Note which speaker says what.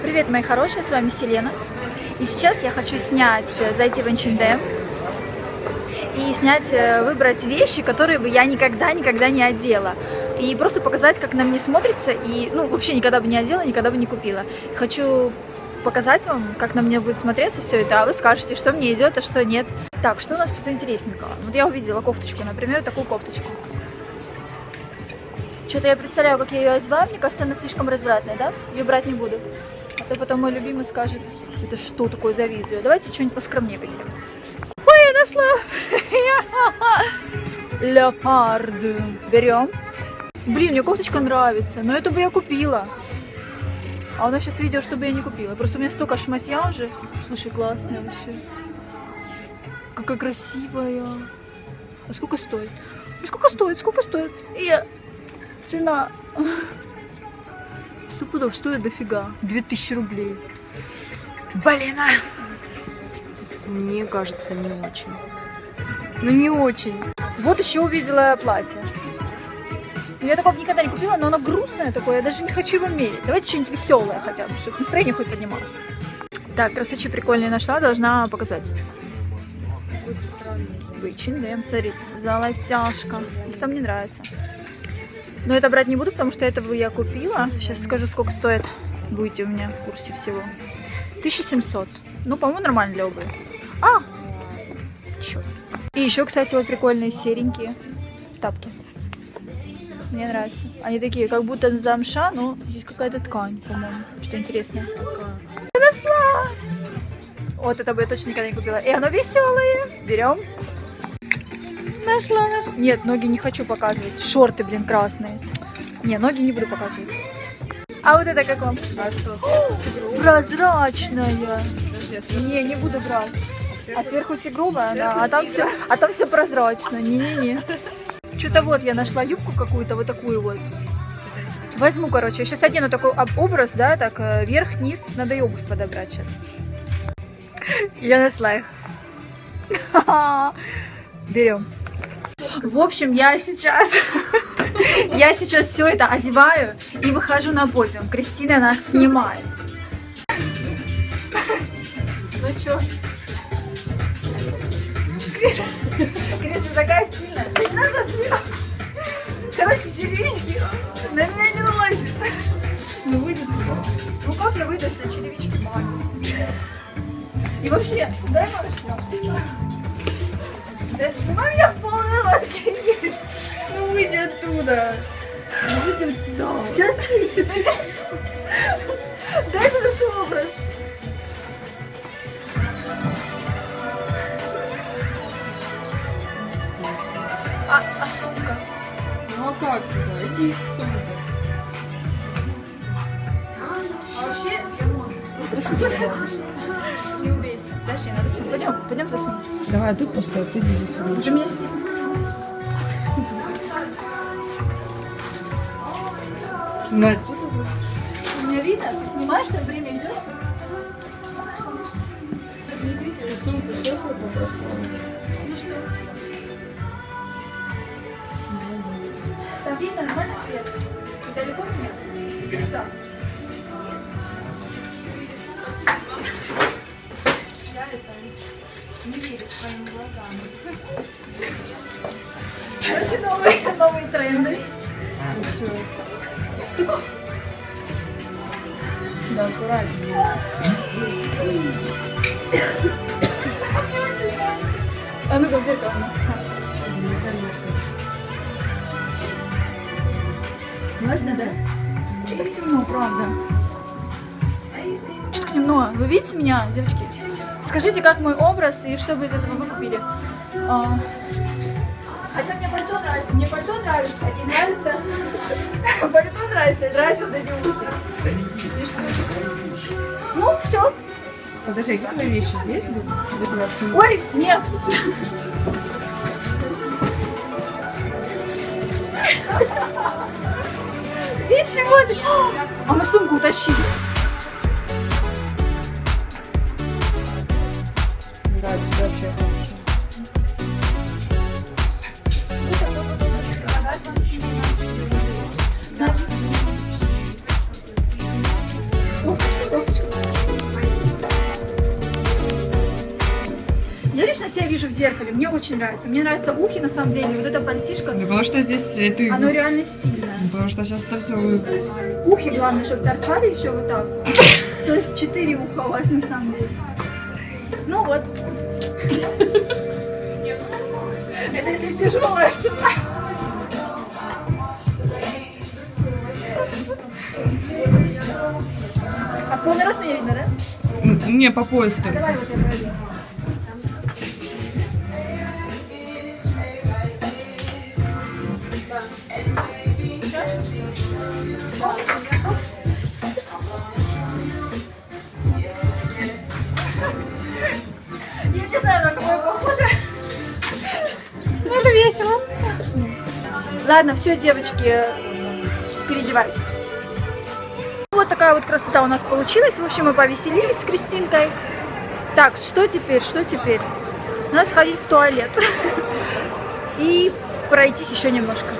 Speaker 1: Привет, мои хорошие, с вами Селена. И сейчас я хочу снять, э, зайти в H&M и снять, э, выбрать вещи, которые бы я никогда-никогда не одела. И просто показать, как на мне смотрится, и, ну, вообще никогда бы не одела, никогда бы не купила. Хочу показать вам, как на мне будет смотреться все это, а вы скажете, что мне идет, а что нет. Так, что у нас тут интересненького? Вот я увидела кофточку, например, такую кофточку. Что-то я представляю, как я ее одеваю, мне кажется, она слишком развратная, да? Ее брать не буду. А то потом мой любимый скажет, это что такое за видео? Давайте что-нибудь поскромнее поднимем. Ой, я нашла! Леопард. Берем. Блин, мне кофточка нравится, но эту бы я купила. А у нас сейчас видео, чтобы я не купила. Просто у меня столько шматья уже. Слушай, классная вообще. Какая красивая. А сколько стоит? Сколько стоит? Сколько стоит? И цена Сто пудов стоит дофига. 2000 рублей. Блин, а!
Speaker 2: Мне кажется, не очень.
Speaker 1: Ну не очень. Вот еще увидела платье. Я такого никогда не купила, но оно грустное такое, я даже не хочу его мерить. Давайте что-нибудь веселое хотя бы, чтобы настроение хоть поднималось. Так, красочи прикольные нашла, должна показать. H&M, смотрите, золотяшка. Это мне нравится. Но это брать не буду, потому что этого я купила. Сейчас скажу, сколько стоит. Будете у меня в курсе всего. 1700. Ну, по-моему, нормально для обуви. А! Черт. И еще, кстати, вот прикольные серенькие тапки. Мне нравятся. Они такие, как будто замша, но здесь какая-то ткань, по-моему. Что интересное. Я нашла! Вот это бы я точно никогда не купила. И оно веселое. Берем. Нашла, нашла. Нет, ноги не хочу показывать. Шорты, блин, красные. Не, ноги не буду показывать. А вот это как вам?
Speaker 2: А что?
Speaker 1: Прозрачная. Не, не буду брать. А сверху тигровая, да, а там все, а там все прозрачно. Не-не-не. Что-то вот я нашла юбку какую-то, вот такую вот. Возьму, короче. Сейчас одену такой образ, да, так, э, вверх, низ. Надо и обувь подобрать сейчас. Я нашла их. Берем. В общем, я сейчас, я сейчас все это одеваю и выхожу на подиум. Кристина нас снимает. Ну чё? Кристина такая не надо снимать. Короче, черевички на меня не налазят. Ну выйдет. Ну как я выйду, если черевички маленькие? И вообще, дай пару да, Снимай меня в Ну выйди оттуда.
Speaker 2: Выйди отсюда.
Speaker 1: Сейчас. Дай завершу образ. А, а сумка?
Speaker 2: Ну а как туда? Иди в сумку.
Speaker 1: А вообще. Не убейся. Подожди, надо сумку. Пойдем, пойдем за сумку.
Speaker 2: Давай, тут поставь, ты иди здесь.
Speaker 1: Уже меня снят.
Speaker 2: Надь.
Speaker 1: Меня видно? Ты снимаешь, там время идет?
Speaker 2: Ты сумку все?
Speaker 1: Ну что? Там видно нормально свет? Ты далеко от меня? Иди сюда. Я это не верю своим глазам. Короче, новые, новые тренды.
Speaker 2: Да, аккуратнее.
Speaker 1: А ну-ка, где там? Классно, да? Что так темно, правда? Что так темно? Вы видите меня, девочки? Скажите, как мой образ и что вы из этого выкупили? А, Хотя мне пальто нравится, мне пальто нравится, и нравится... Пальто нравится, и нравятся вот эти. Ну, все.
Speaker 2: Подожди, а как мои вещи здесь будут?
Speaker 1: Ой, нет. Вещи вот. А мы сумку утащили. Зеркале, мне очень нравится. Мне нравятся ухи, на самом деле, вот эта пальтишка,
Speaker 2: Ну, потому что здесь э, ты...
Speaker 1: оно реально стильное.
Speaker 2: Потому что сейчас это все...
Speaker 1: Ухи, главное, чтобы торчали еще вот так. То есть четыре уха у вас на самом деле. Ну вот. Это если тяжелое что-то. А полный рост меня видно, да?
Speaker 2: Не, по пояс только.
Speaker 1: Давай вот я пройду. Ладно, все, девочки, переодеваюсь. Вот такая вот красота у нас получилась. В общем, мы повеселились с Кристинкой. Так, что теперь, что теперь? Надо сходить в туалет и пройтись еще немножко.